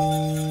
Música